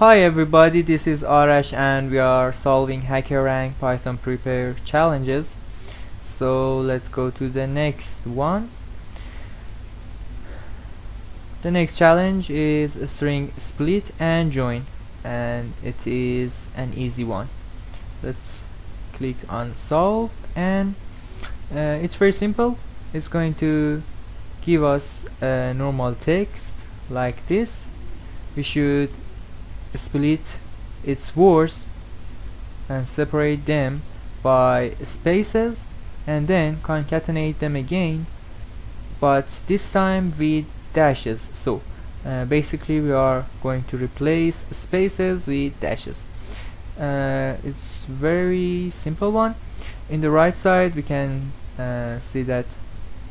Hi everybody, this is Arash and we are solving HackerRank Python Prepare challenges. So let's go to the next one. The next challenge is a string split and join and it is an easy one. Let's click on solve and uh, it's very simple. It's going to give us a normal text like this. We should split its words and separate them by spaces and then concatenate them again but this time with dashes. So uh, basically we are going to replace spaces with dashes. Uh, it's very simple one. In the right side we can uh, see that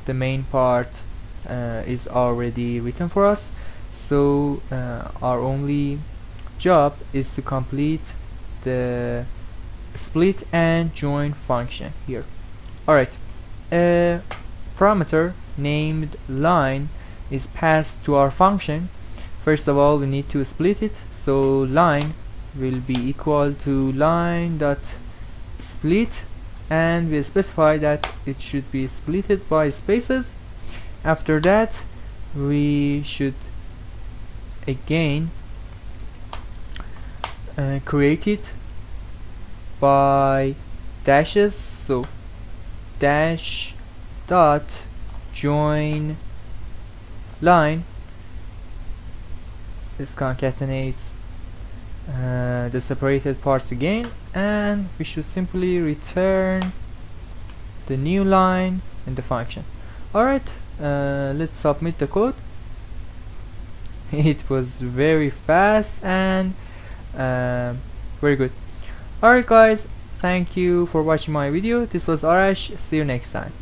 the main part uh, is already written for us. So uh, our only job is to complete the split and join function here. Alright a parameter named line is passed to our function. First of all we need to split it so line will be equal to line dot split and we specify that it should be splitted by spaces. After that we should again uh, created by dashes. So dash dot join line. This concatenates uh, the separated parts again. And we should simply return the new line in the function. Alright uh, let's submit the code. It was very fast and um, very good. Alright guys. Thank you for watching my video. This was Arash. See you next time